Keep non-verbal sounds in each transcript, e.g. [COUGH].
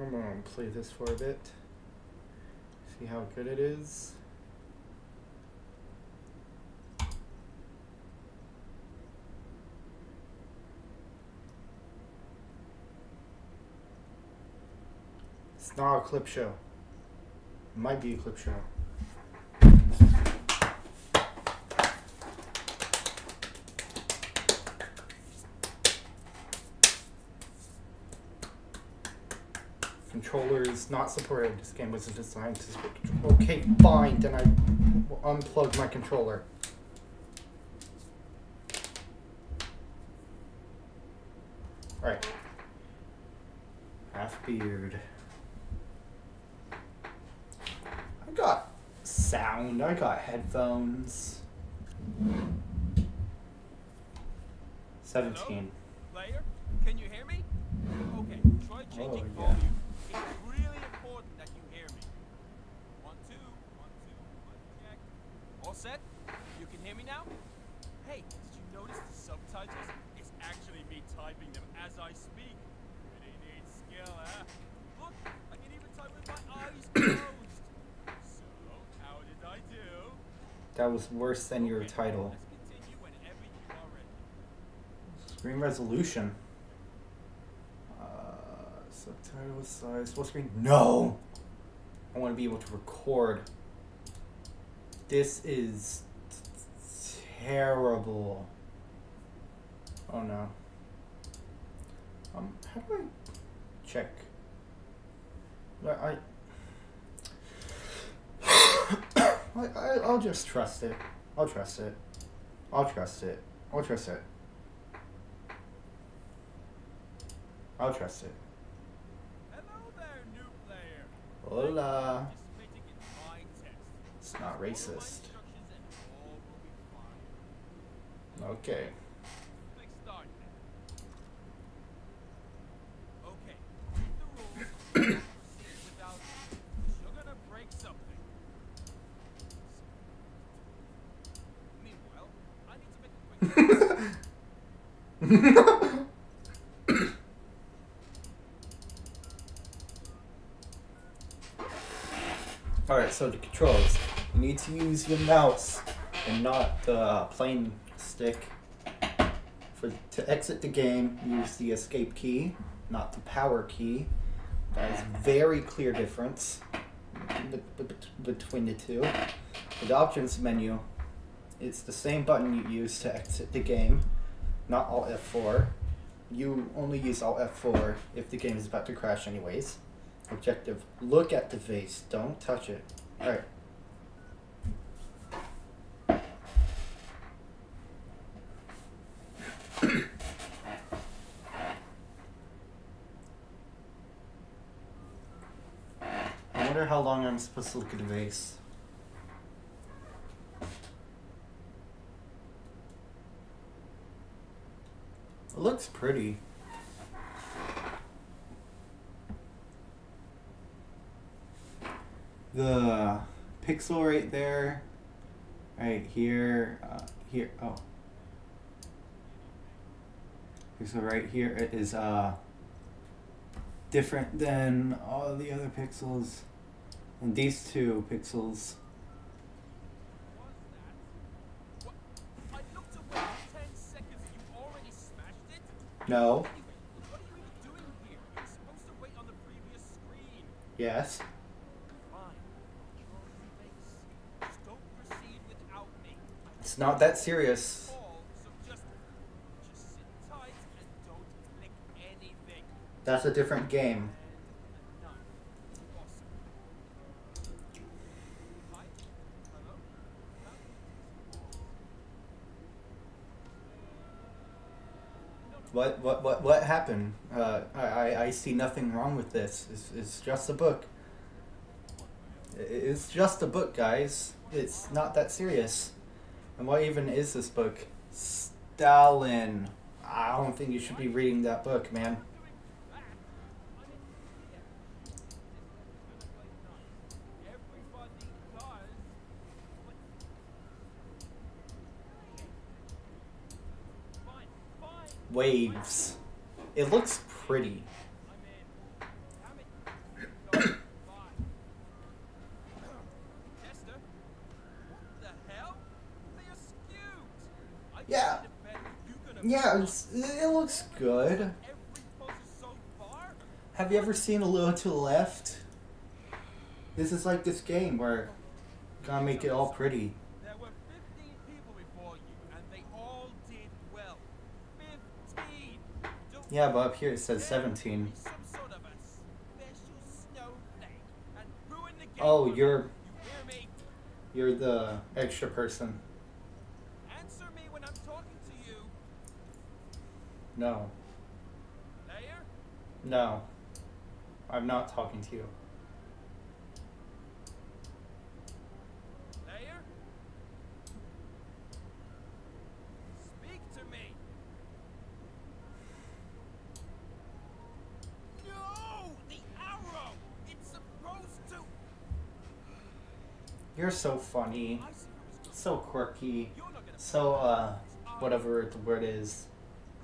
I'm gonna play this for a bit. See how good it is. It's not a clip show. It might be a clip show. Controller is not supported. This game wasn't designed to support control. Okay, fine. Then I will unplug my controller. Alright. Half beard. I got sound. I got headphones. 17. Player, can you hear me? Okay, try changing Oh, yeah. volume. It's really important that you hear me. One, two, one, two, one, check. All set? You can hear me now? Hey, did you notice the subtitles? It's actually me typing them as I speak. Really need skill, huh? Look, I can even type with my eyes [COUGHS] closed. So, how did I do? That was worse than your Okay, title. Let's continue whenever you are ready. Screen resolution. Uh, subtitle size. Full screen? No! I want to be able to record. This is terrible. Oh no. Um, how do I check? I. [COUGHS] I, I I'll just trust it. I'll trust it. I'll trust it. I'll trust it. I'll trust it. Hello there, new player. Hola. Participating in my test. It's not racist. Quick. [LAUGHS] Alright, so the controls. You need to use your mouse and not the plain stick. For to exit the game, use the escape key, not the power key. That is very clear difference be- be- be- between the two. The options menu, it's the same button you use to exit the game, not Alt F4. You only use Alt F4 if the game is about to crash anyways. Objective, look at the vase, don't touch it. Alright. I wonder how long I'm supposed to look at the vase. It looks pretty. the pixel right there, right here, uh, here, oh. Pixel right here it is uh, different than all the other pixels. And these two pixels. No. that? What? I looked away That's a different game. What what what what happened? Uh, I, I I see nothing wrong with this. It's, it's just a book. It's just a book, guys. It's not that serious. And what even is this book? Stalin. I don't think you should be reading that book, man. waves. It looks pretty. yeah. Yeah, it looks good. Have you ever seen a little to the left? This is like this game where gotta make it all pretty. Yeah, but up here it says 17. be Some sort of a special snowflake and ruin the game Oh, you're. You're the extra person. Answer me when I'm talking to you. No, no, I'm not talking to you. Layer? Speak to me. No! The arrow! It's supposed to. You're so funny, so quirky, so uh, whatever the word is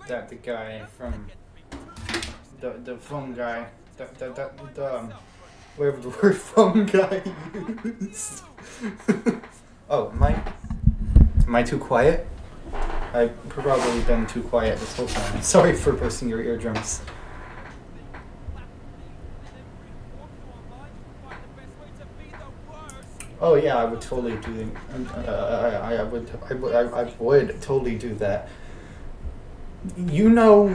that the guy from the the phone guy, the the the, the um, whatever the [LAUGHS] word phone guy used. [LAUGHS] oh, am I am I too quiet? I've probably been too quiet this whole time. Sorry for bursting your eardrums. Oh yeah, I would totally do. Uh, I, I would. I would. I, I would totally do that. You know,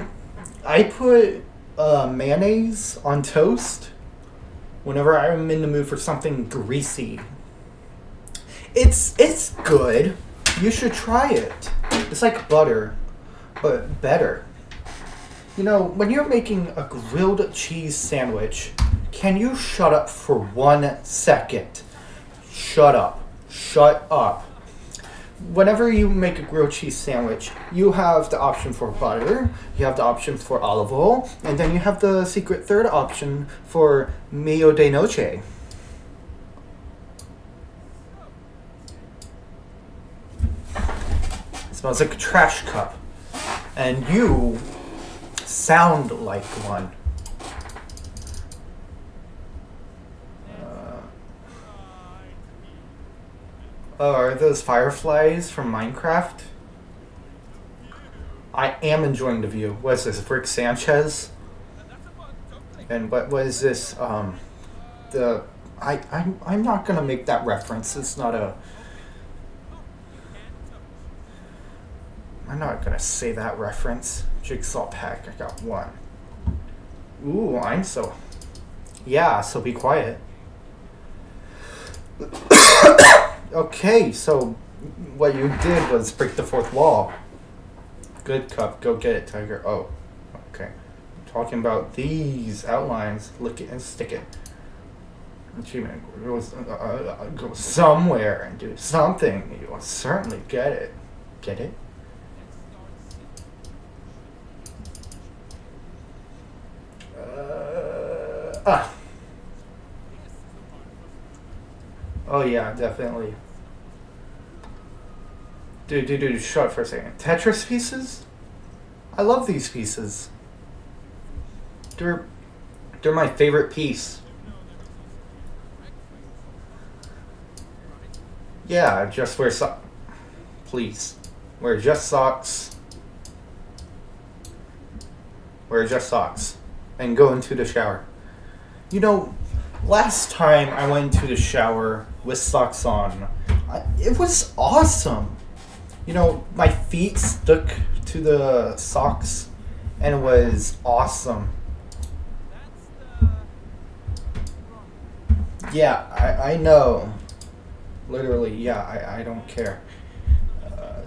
I put uh, mayonnaise on toast whenever I'm in the mood for something greasy. It's it's good. You should try it. It's like butter, but better. You know, when you're making a grilled cheese sandwich, can you shut up for one second? Shut up. Shut up. Whenever you make a grilled cheese sandwich, you have the option for butter, you have the option for olive oil, and then you have the secret third option for meio de noche. It smells like a trash cup. And you sound like one. Oh, are those fireflies from Minecraft? I am enjoying the view. What is this, Rick Sanchez? And what is this? Um, the I I'm I'm not gonna make that reference. It's not a. I'm not gonna say that reference. Jigsaw pack. I got one. Ooh, I'm so. Yeah, so be quiet. [COUGHS] [COUGHS] Okay, so what you did was break the fourth wall. Good cup, go get it, Tiger. Oh, okay. I'm talking about these outlines. Lick it and stick it. Achievement goes, uh, uh, go somewhere and do something. You will certainly get it. Get it? Uh, ah. Oh yeah, definitely. Dude, dude, dude, shut up for a second. Tetris pieces? I love these pieces. They're they're my favorite piece. Yeah, just wear socks. Please. Wear just socks. Wear just socks. And go into the shower. You know, last time I went into the shower with socks on, I, it was awesome. You know, my feet stuck to the socks, and it was awesome. Yeah, I, I know. Literally, yeah, I, I don't care. Uh.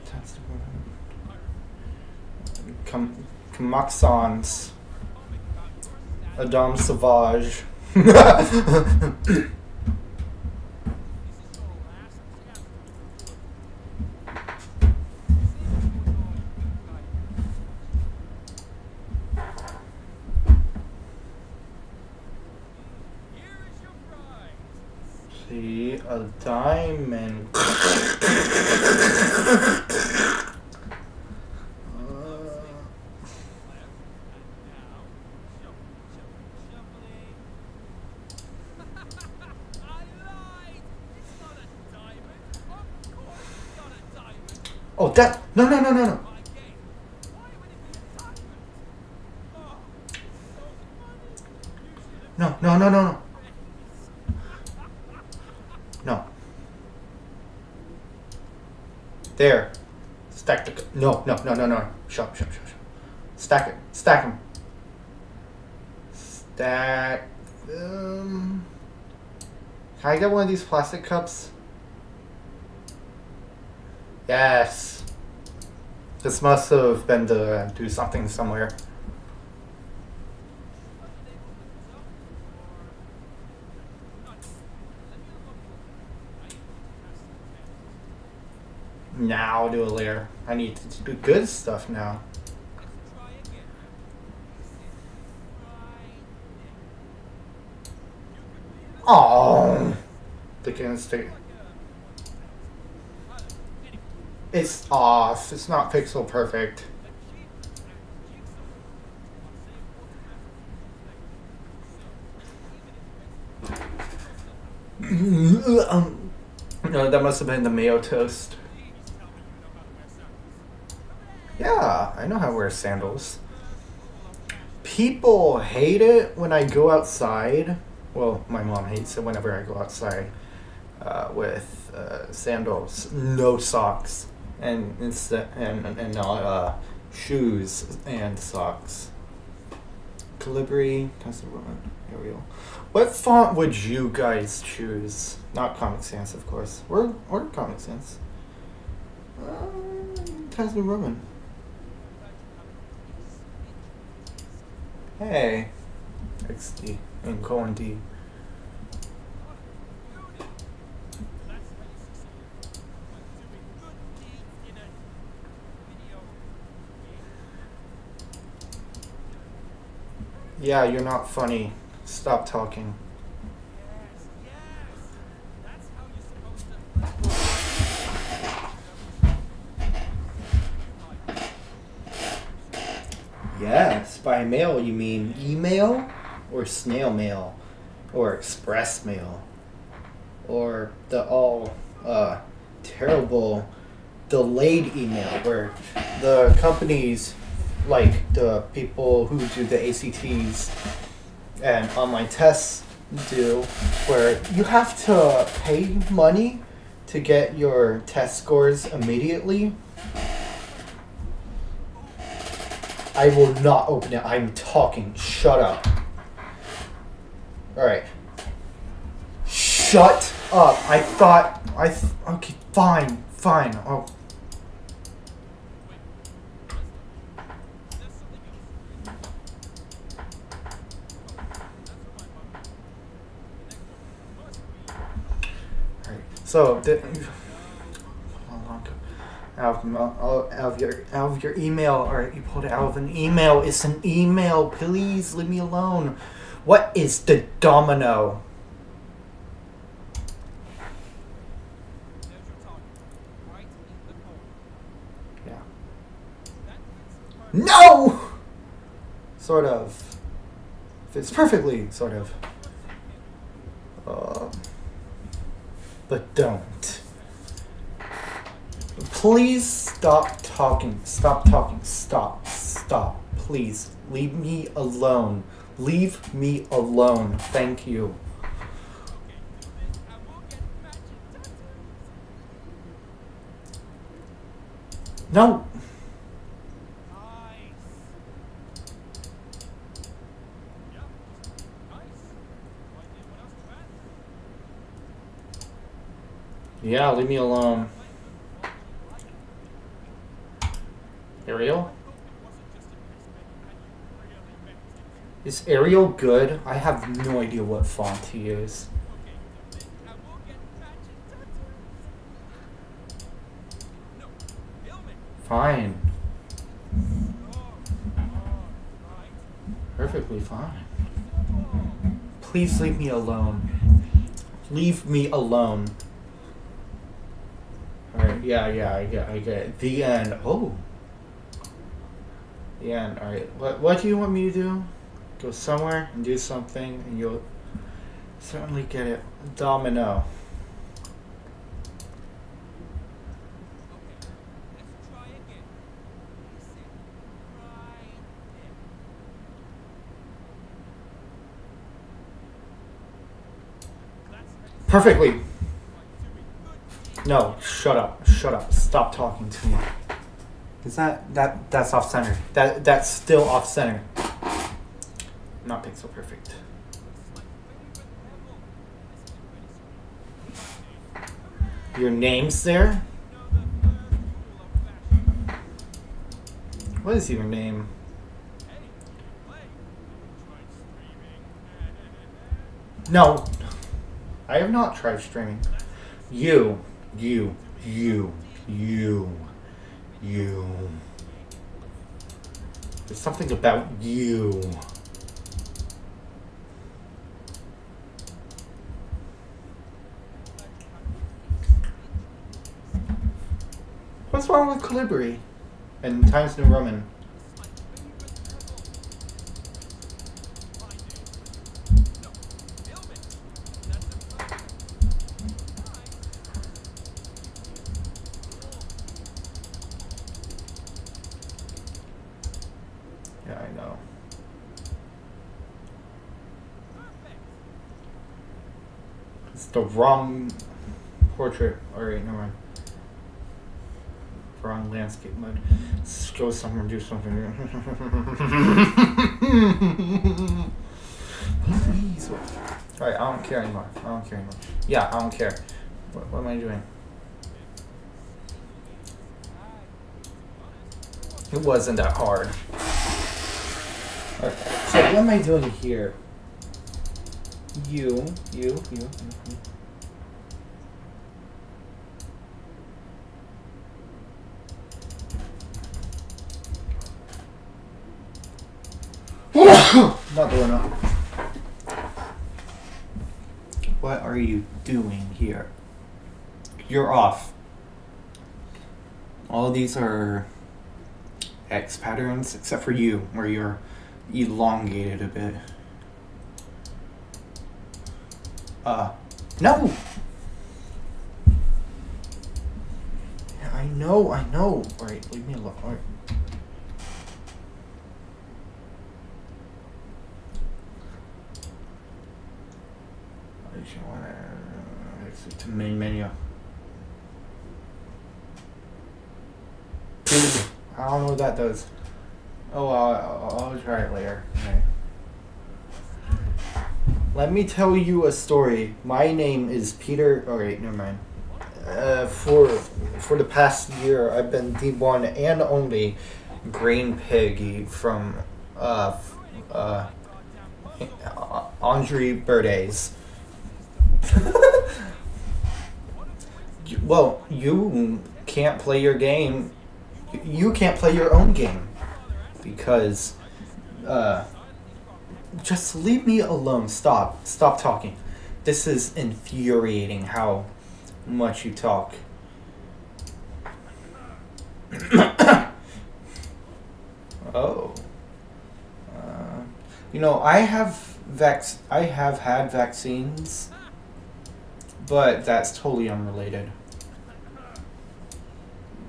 Adam Savage. [LAUGHS] No, no, no, no, no. No, no, no, no, no. No. There. Stack the... No, no, no, no, no. Shop, shop, shop, shop. Stack it. Stack them. Stack them. Can I get one of these plastic cups? Yes. This must have been to do something somewhere. Now do a layer. I need to do good stuff now. Oh, the candlestick. It's off. It's not pixel perfect. um, no, that must have been the mayo toast. Yeah, I know how to wear sandals. People hate it when I go outside. Well, my mom hates it whenever I go outside uh, with uh, sandals, no socks, and and and uh, shoes and socks. Calibri, Custom Roman, Arial. What font would you guys choose? Not Comic Sans, of course. Or or Comic Sans. Times New Roman. Hey. XD and colon D. Yeah, you're not funny. Stop talking. Yes, by mail you mean email or snail mail or express mail or the all uh, terrible delayed email where the companies like the people who do the ACTs and online tests do where you have to pay money to get your test scores immediately I will not open it. I'm talking. Shut up. Alright. Shut up. I thought. I. Th- okay, fine. Fine. Oh. Alright. So, the, out of, out of your out of your email or you pulled it out of an email. It's an email. Please leave me alone. What is the domino? Yeah. No. Sort of. Fits perfectly. Sort of. Uh, but don't. Please stop talking. Stop talking. Stop. Stop. Please. Leave me alone. Leave me alone. Thank you. No. Yeah, leave me alone. Arial? Is Arial good? I have no idea what font to use. Fine. Perfectly fine. Please leave me alone. Leave me alone. Yeah, yeah, I get, I get it. The end. Oh. The end. Alright, what, what do you want me to do? Go somewhere and do something, and you'll certainly get it. Domino. Perfectly. No, shut up. Shut up. Stop talking to me. Is that that that's off center? That that's still off center. Not pixel perfect. Your name's there? What is your name? No. I have not tried streaming. You, you, you, you, you. There's something about you. What's wrong with Calibri? And Times New Roman? Yeah, I know. It's the wrong portrait. Alright, never mind. Wrong landscape mode. Let's go somewhere and do something. Please. Alright, I don't care anymore. I don't care anymore. Yeah, I don't care. What, what am I doing? It wasn't that hard. Okay. So what am I doing here? You, you, you, you, you. It. What are you doing here? You're off. All these are X patterns, except for you, where you're elongated a bit. Uh, no! I know, I know. Alright, leave me alone. Alright. I just wanna exit to main menu. I don't know what that does. Oh, I'll, I'll try it later. Okay. Let me tell you a story. My name is Peter. Oh wait, never mind. Uh, for for the past year, I've been the one and only Green Piggy from uh, uh, Angry Birds. [LAUGHS] Well, you can't play your game. You can't play your own game because uh, just leave me alone. Stop. Stop talking. This is infuriating how much you talk. [COUGHS] oh. Uh, you know, I have vac- I have had vaccines, but that's totally unrelated.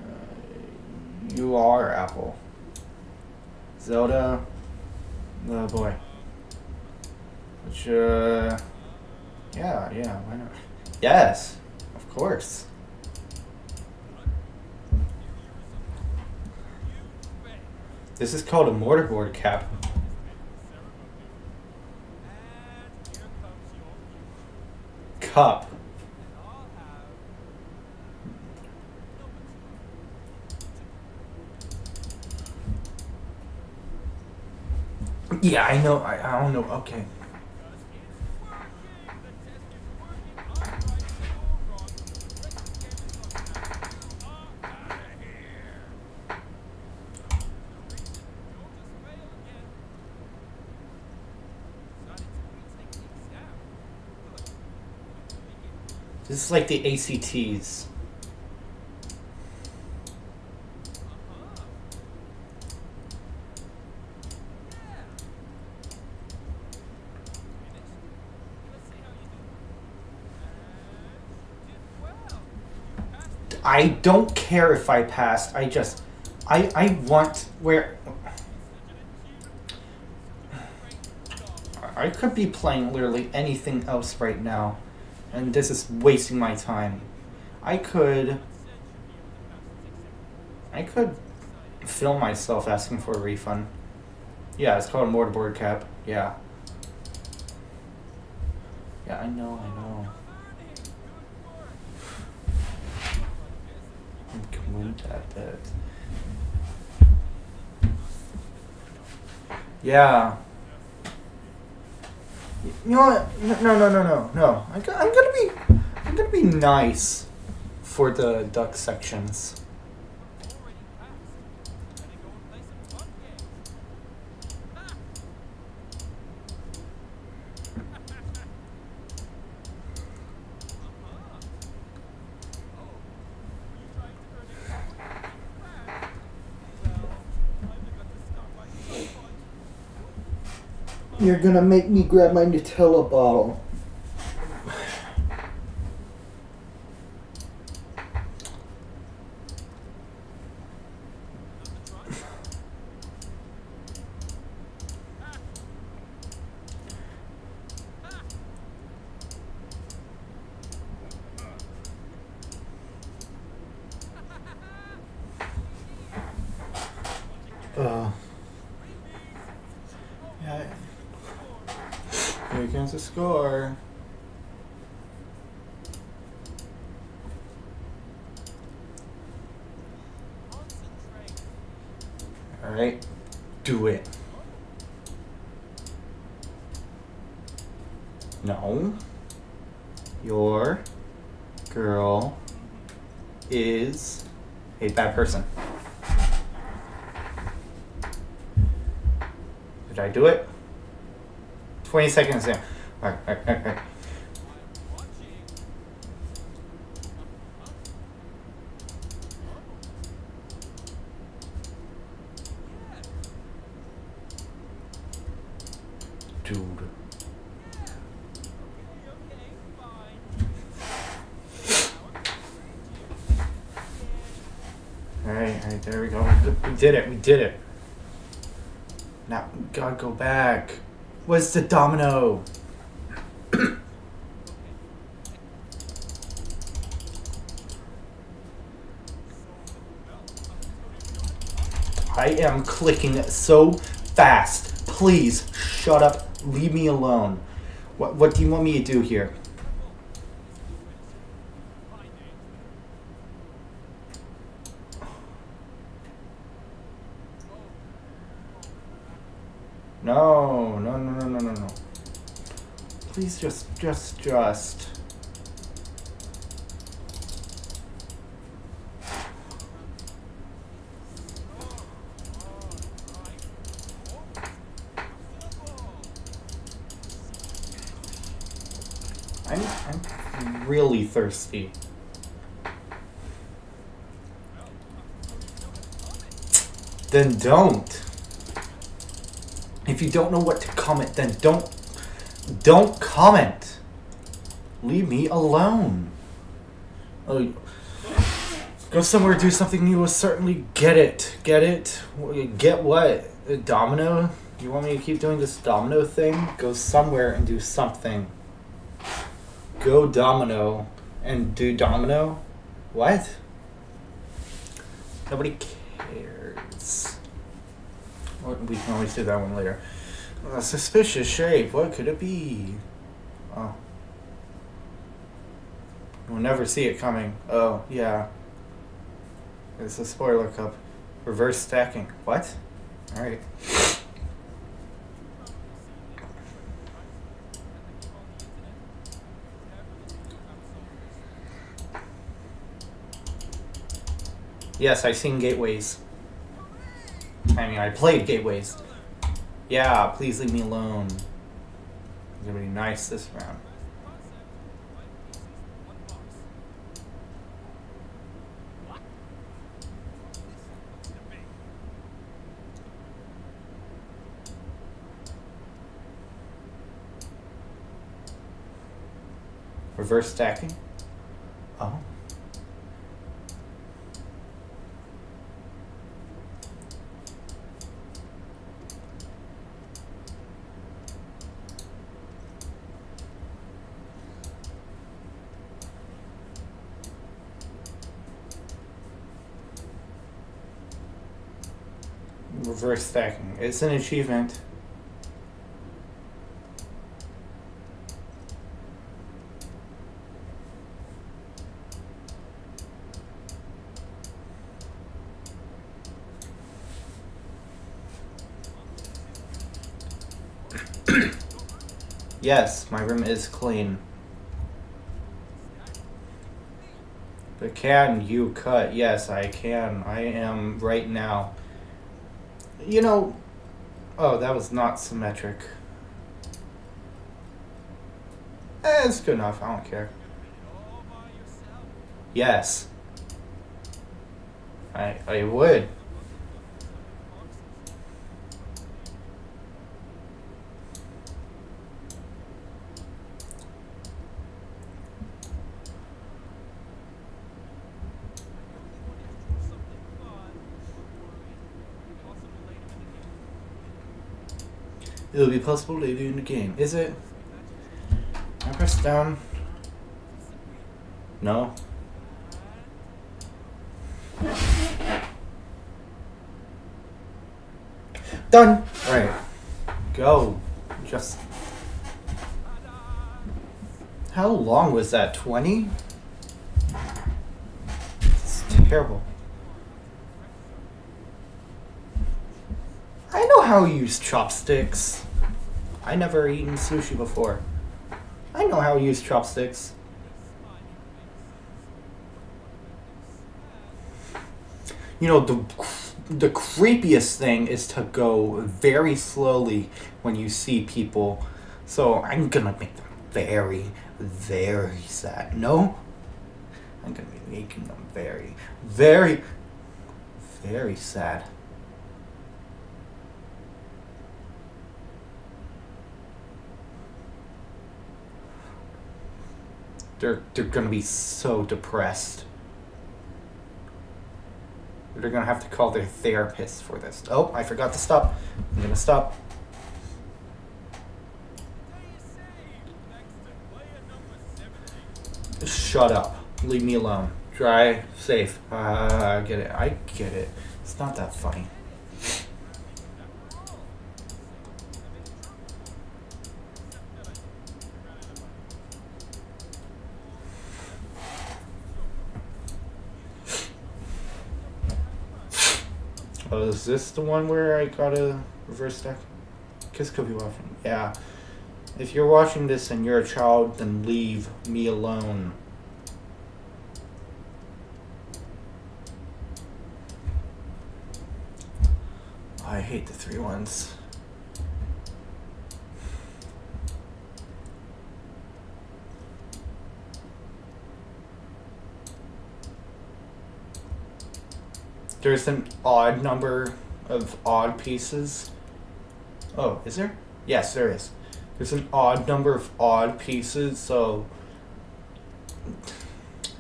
Uh, are Apple. Zelda. Oh boy. Which, uh. Yeah, yeah, why not? Yes, of course. This is called a mortarboard cap. Cup. Yeah, I know. I, I don't know. Okay. This is like the ACTs. I don't care if I passed. I just, I, I want where. I could be playing literally anything else right now, and this is wasting my time. I could. I could film myself asking for a refund. Yeah, it's called mortarboard cap. Yeah. Yeah, I know, I know. Going at it. Yeah. You know what? No, no, no, no, no. I'm gonna be, I'm gonna be nice for the duck sections. You're gonna make me grab my Nutella bottle. Uh, yeah. Here comes the score. All right, do it. No. Your girl is a bad person. Did I do it? 20 seconds in. Alright, alright, alright, alright. Dude. Alright, alright, there we go. We did it. Now, gotta go back. Where's the domino? I am clicking so fast. Please shut up. Leave me alone. What what do you want me to do here? No, no, no, no, no, no, no. Please just, just, just. I'm, I'm really thirsty. Then don't. If you don't know what to comment, then don't don't comment. Leave me alone. Oh, go somewhere, do something you will certainly get it. Get it? Get what? A domino? You want me to keep doing this domino thing? Go somewhere and do something. Go domino and do domino? What? Nobody cares. We can always do that one later. A suspicious shape. What could it be? Oh. We'll never see it coming. Oh, yeah. It's a spoiler cup. Reverse stacking. What? Alright. Yes, I've seen gateways. I mean, I played gateways. Yeah, please leave me alone. It's gonna be nice this round. Reverse stacking? Oh. Reverse stacking. It's an achievement. yes, my room is clean. But can you cut? Yes, I can. I am right now. You know, oh, that was not symmetric. Eh, it's good enough. I don't care. Yes. I I would. It'll be possible later in the game. Is it? I press down. No. Done. Right. Go. Just. How long was that? 20? It's terrible. I know how to use chopsticks. I never eaten sushi before. I know how to use chopsticks. You know the the creepiest thing is to go very slowly when you see people. So I'm gonna make them very, very sad. No, I'm gonna be making them very, very, very sad. They're they're gonna be so depressed. They're gonna have to call their therapist for this. Oh, I forgot to stop. I'm gonna stop. Shut up. Leave me alone. Dry, safe. Uh, I get it. I get it. It's not that funny. Oh, is this the one where I got a reverse stack? Kids could be watching. Yeah. If you're watching this and you're a child, then leave me alone. I hate the three ones. There's an odd number of odd pieces. Oh, is there? Yes, there is. There's an odd number of odd pieces, so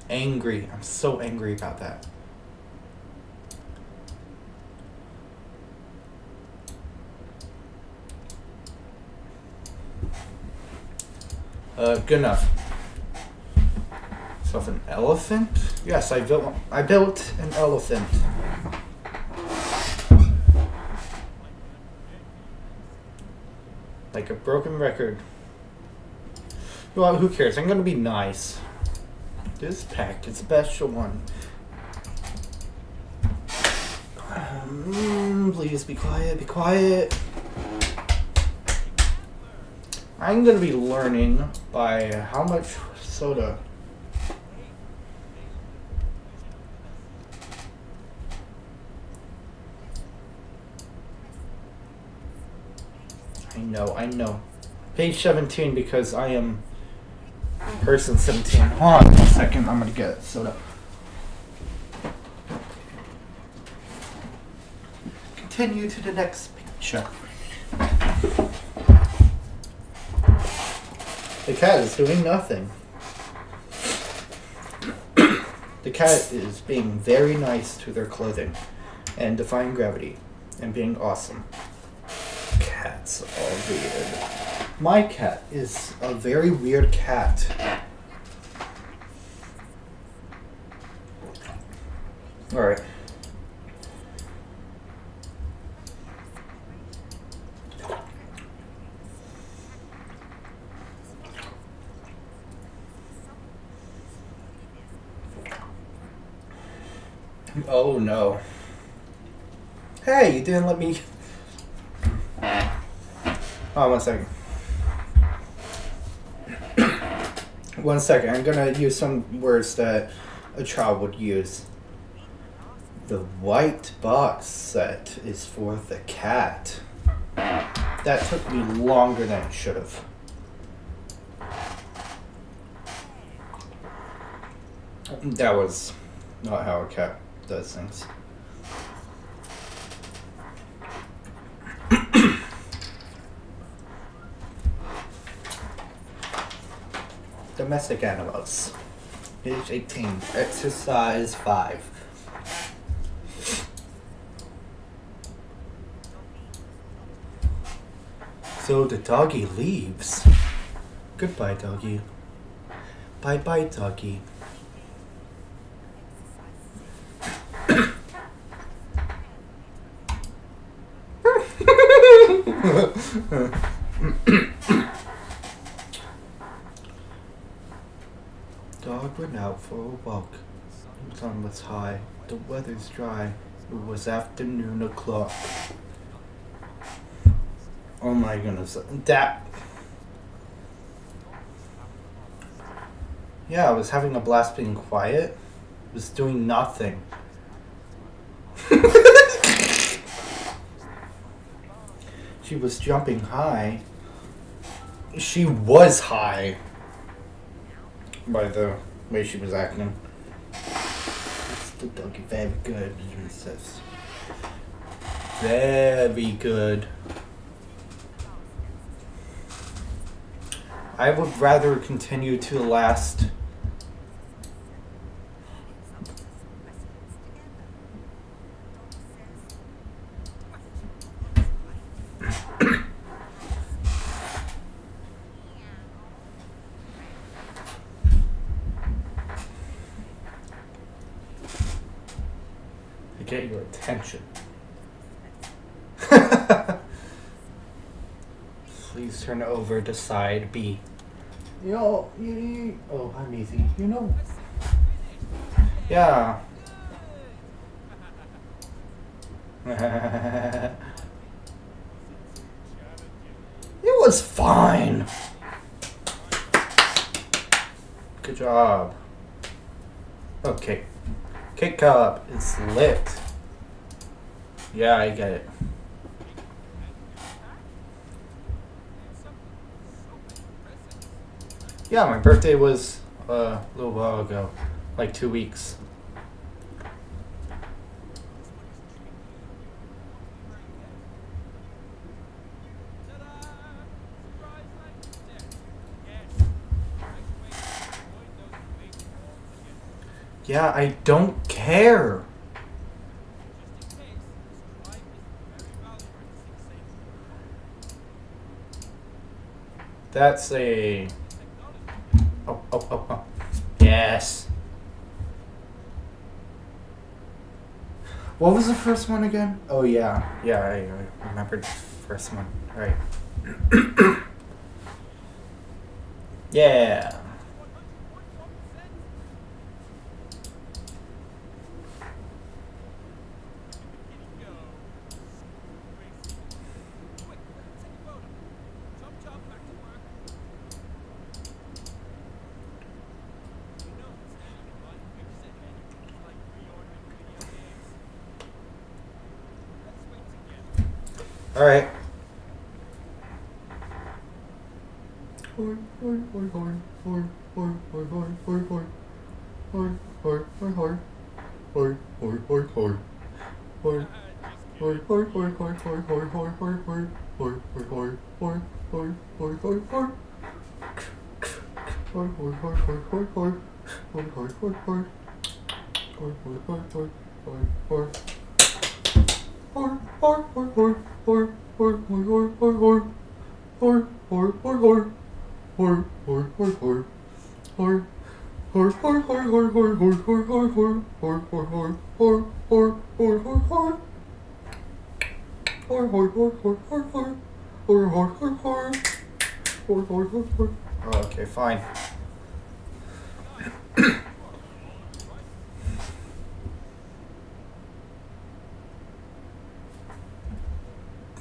angry. I'm so angry about that. Uh, good enough. So, an elephant? Yes, I built. I built an elephant. Like a broken record. Well, who cares? I'm gonna be nice. This pack is a special one. Um, please be quiet, be quiet. I'm gonna be learning by how much soda. I know, I know. Page 17 because I am oh. person 17. Hold on a second, I'm gonna get soda. Continue to the next picture. The cat is doing nothing. the cat is being very nice to their clothing and defying gravity and being awesome weird. My cat is a very weird cat. Alright. Oh no. Hey, you didn't let me one second. I'm gonna use some words that a child would use. The white box set is for the cat. That took me longer than it should have. That was not how a cat does things. Domestic animals. Page 18. Exercise 5. So the doggy leaves. Goodbye, doggy. Bye bye, doggy. [LAUGHS] [LAUGHS] Dog went out for a walk. The sun was high. The weather's dry. It was afternoon o'clock. Oh my goodness. That. Yeah, I was having a blast being quiet. Was doing nothing. [LAUGHS] she was jumping high. She was high. By the way she was acting. It's the doggy very good, says. Very good. I would rather continue to last. to get your attention. Please turn over to side B. Yo, you, you, oh, I'm easy. You know. Yeah. [LAUGHS] it was fine. Good job. Okay. Kick up. It's lit. Yeah, I get it. Yeah, my birthday was uh, a little while ago, like two weeks. Yeah, I don't care. That's a. Oh, oh, oh. Yes. What was the first one again? Oh, yeah. Yeah, I, I remembered the first one. Right. [COUGHS] yeah. Alright. Horn, horn, horn, horn, horn, horn, horn, horn, horn, horn, horn, horn, horn, horn, horn, horn, horn, horn, horn. Horn, horn, horn, horn, horn, horn, horn, horn, horn, horn, horn, horn, horn, horn, horn, horn. Horn, horn, horn, horn, horn, horn, horn, horn, horn, horn, horn, horn, horn, horn, horn, horn. Okay, fine.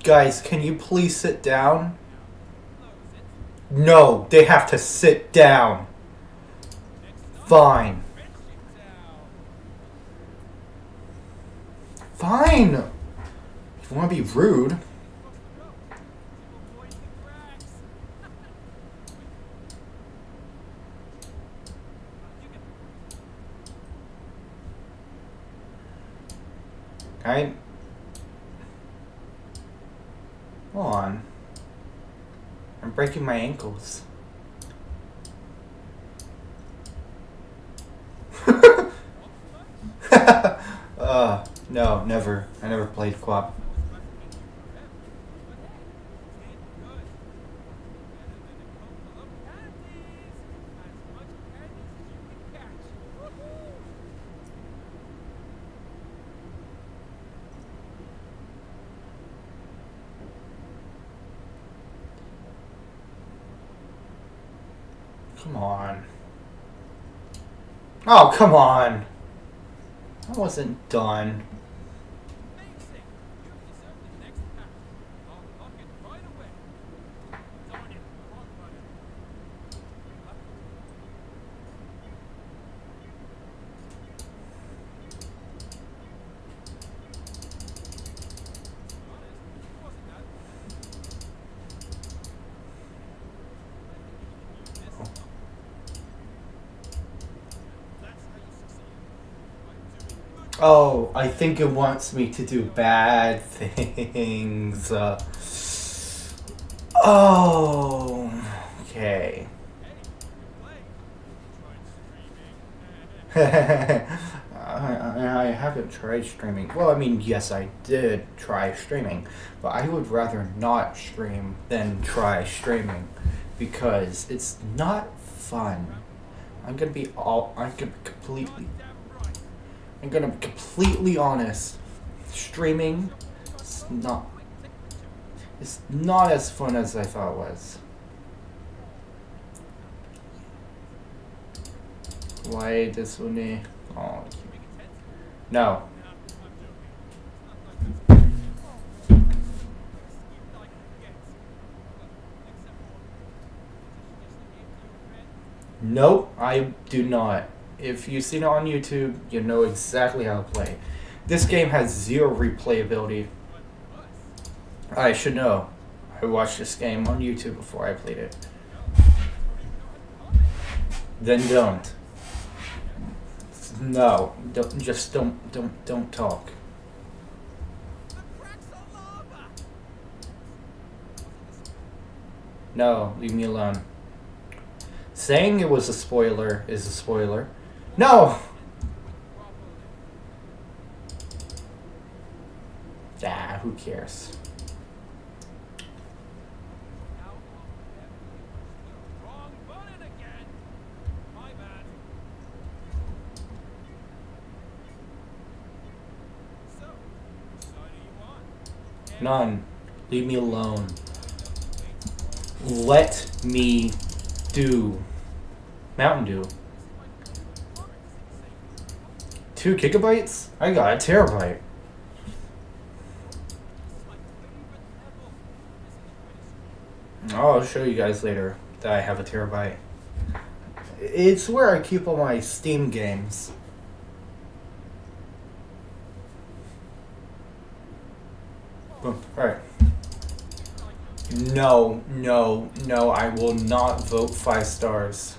Guys, can you please sit down? No, they have to sit down. Fine. Fine. If you want to be rude. I. Hold on. I'm breaking my ankles. [LAUGHS] uh, no, never. I never played Quap. Come on. Oh, come on. I wasn't done. Oh, I think it wants me to do bad things. Uh, oh, okay. [LAUGHS] I, I haven't tried streaming. Well, I mean, yes, I did try streaming, but I would rather not stream than try streaming because it's not fun. I'm gonna be all. I'm gonna be completely I'm gonna be completely honest. Streaming is not it's not as fun as I thought it was. Why this one? Oh, no. Nope, I do not. If you've seen it on YouTube, you know exactly how to play. This game has zero replayability. I should know. I watched this game on YouTube before I played it. Then don't. No, don't just don't don't don't talk. No, leave me alone. Saying it was a spoiler is a spoiler. No! Ah, who cares? None. Leave me alone. Let me do. Mountain Dew. Two gigabytes? I got a terabyte. I'll show you guys later that I have a terabyte. It's where I keep all my Steam games. Boom. Alright. No, no, no, I will not vote five stars.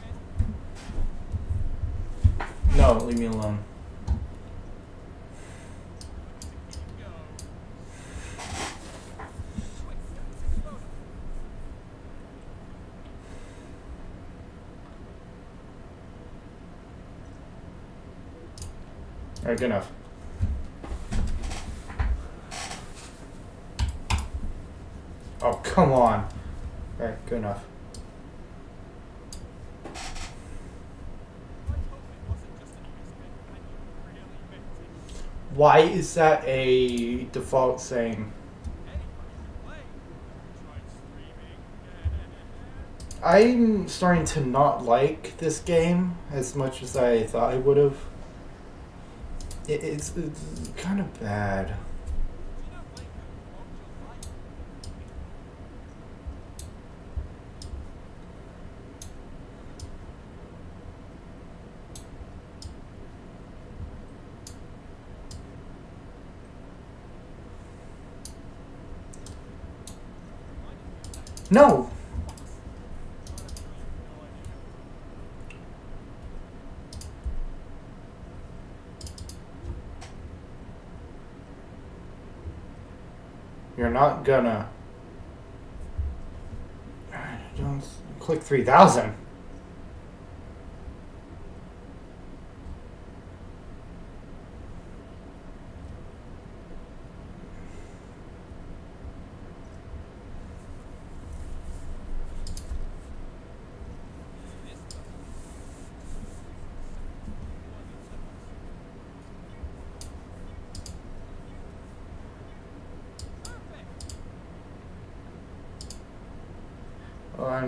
No, leave me alone. Alright, good enough. Oh, come on. Alright, good enough. Why is that a default saying? I'm starting to not like this game as much as I thought I would have it, it's, it's kind of bad. No! Not gonna. Don't click 3000.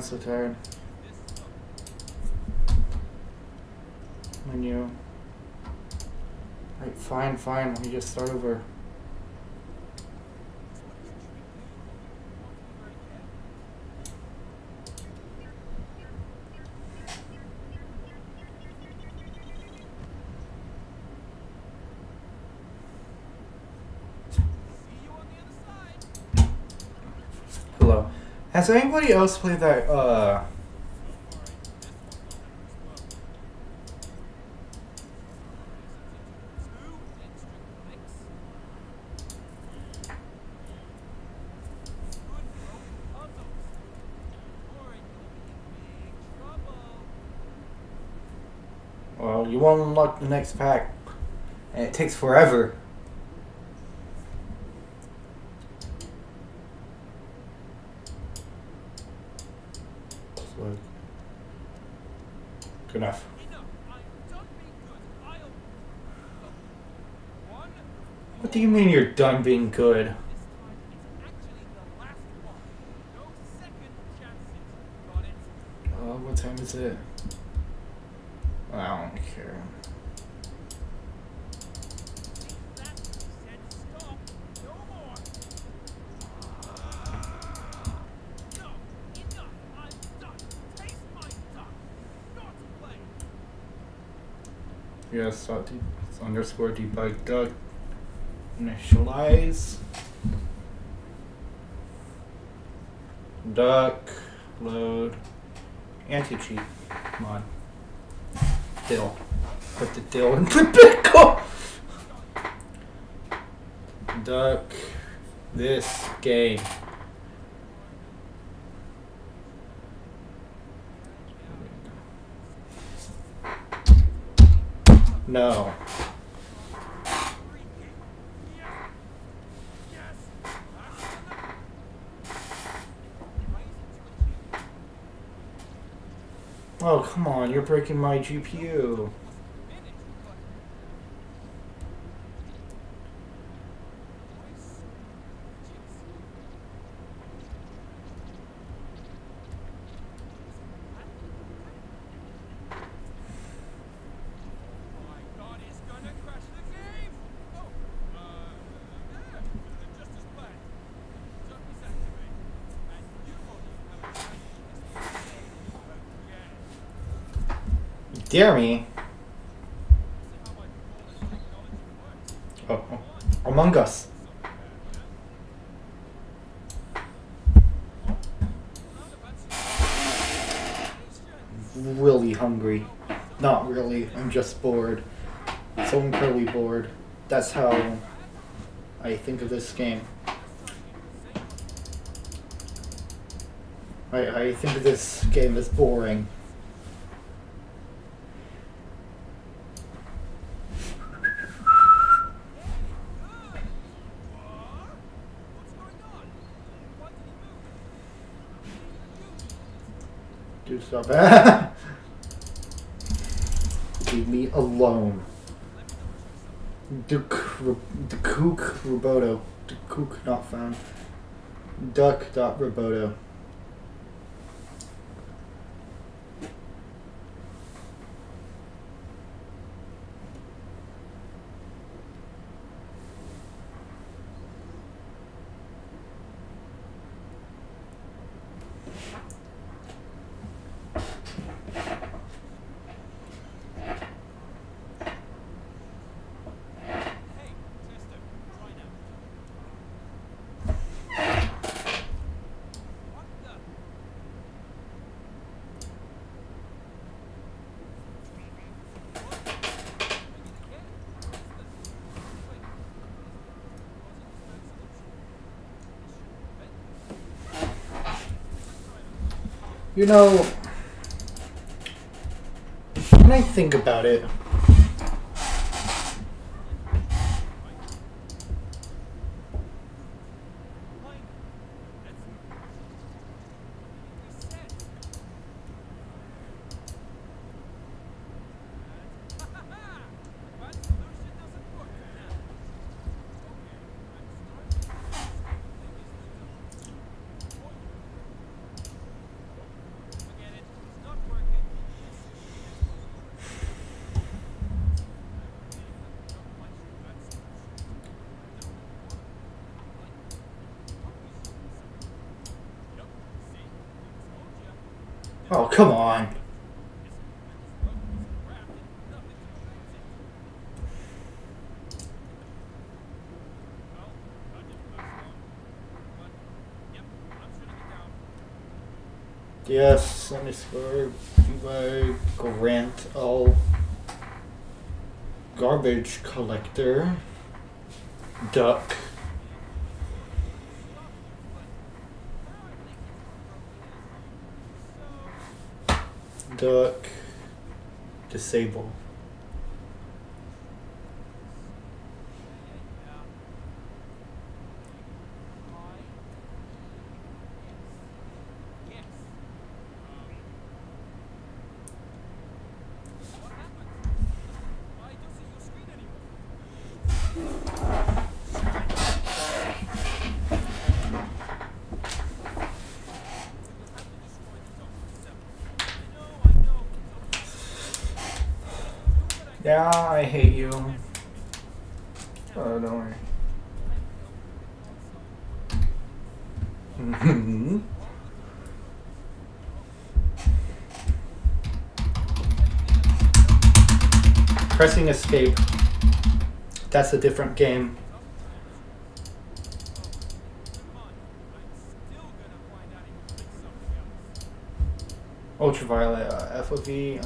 So tired. Menu. Right, fine, fine. Let me just start over. Hello. Has anybody else played that, uh... Well, you won't unlock the next pack. And it takes forever. So, good enough. What do you mean you're done being good? Uh, what time is it? I don't care. Yes, dot de- it's underscore debug duck. Initialize. Duck. Load. Anti cheat mod. Dill. Put the dill in the [LAUGHS] pickle. Duck. This game. No. Oh, come on, you're breaking my GPU. Dare me? Oh, oh. Among Us. Really hungry. Not really. I'm just bored. So incredibly bored. That's how I think of this game. I, I think of this game as boring. [LAUGHS] Leave me alone. Duke, Duke Roboto. Duke not found. Duck dot Roboto. You know, when I think about it, Oh, come on. Yes, underscore by Grant L. Garbage collector. Duck. Duck. Disable. Yeah, I hate you. Oh, don't worry. Mhm. Pressing escape. That's a different game. Ultraviolet, uh, FOV,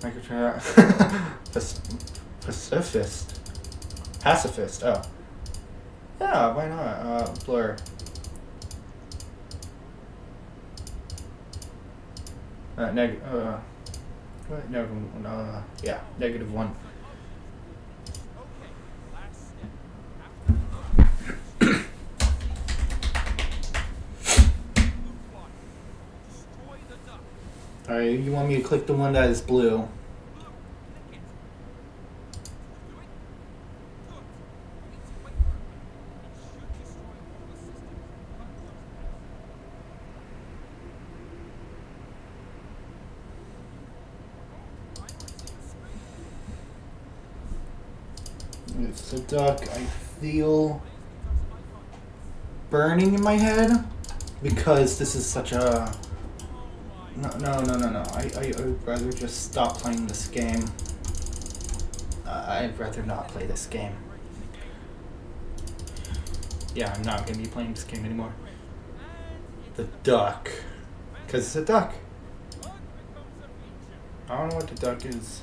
Pac- Pacifist. Pacifist, oh. Yeah, why not? Uh, blur. Uh, neg- uh, what? Negative, uh, yeah, negative one. [COUGHS] Alright, you want me to click the one that is blue? Duck. I feel burning in my head because this is such a. No, no, no, no, no. I, I, I would rather just stop playing this game. I'd rather not play this game. Yeah, I'm not gonna be playing this game anymore. The duck. Because it's a duck. I don't know what the duck is.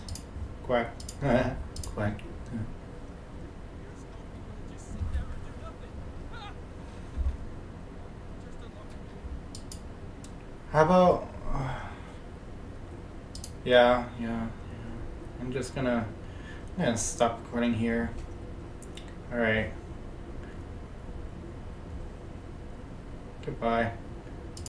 Quack. [LAUGHS] Quack. How about? Uh, [SIGHS] yeah, yeah, yeah. I'm just gonna, I'm gonna stop recording here. All right. Goodbye.